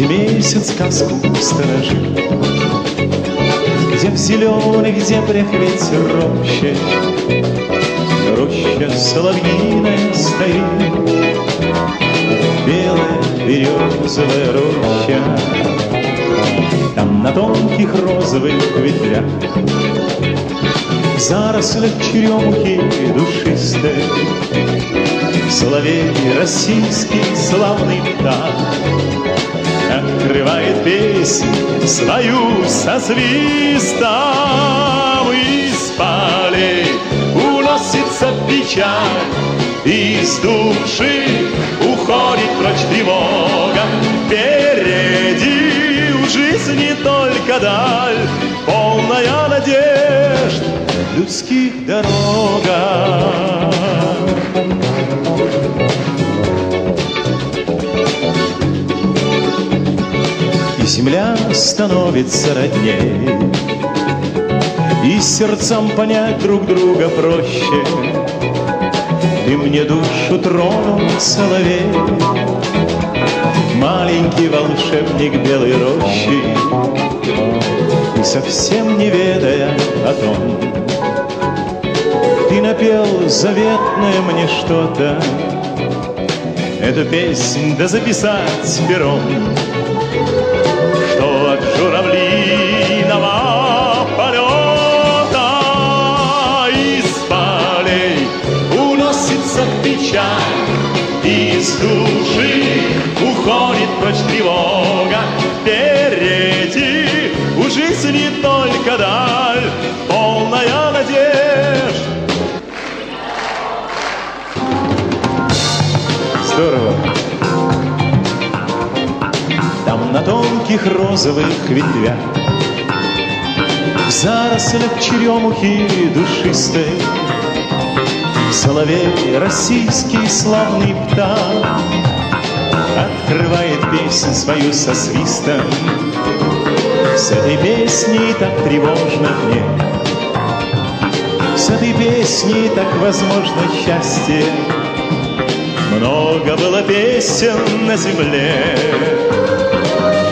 носят сказку сторожи, Где в зеленых дебрях ведь роще, Роща соловьиная стоит, Белая березовая роща, Там на тонких розовых ветвях зарослях черемухи душистой Соловей российский славный птах Открывает песнь свою со свистом Из полей. Уносится печаль Из души уходит прочь тревога. Впереди у жизни только даль Полная надежд людских дорогах земля становится родней. И сердцам понять друг друга проще. Ты мне душу тронул, соловей. Маленький волшебник белой рощи. И совсем не ведая о том Ты напел заветное мне что-то. Эту песнь да записать пером печаль. Из души уходит прочь тревога. Впереди у жизни только даль Полная надежд Здорово. Там на тонких розовых ветвях В зарослях черемухи душистой Соловей, российский славный птах Открывает песнь свою со свистом С этой песней так тревожно мне С этой песней так возможно счастье много было песен на земле,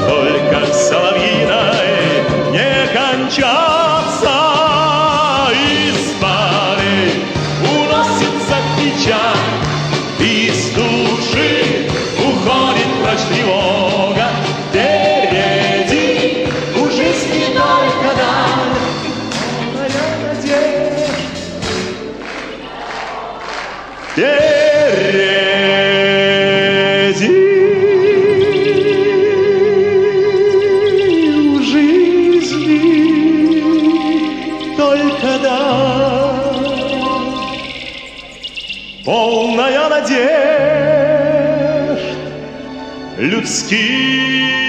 Только соловьиной не кончаться. Впереди у жизни только да, полная надежд людских.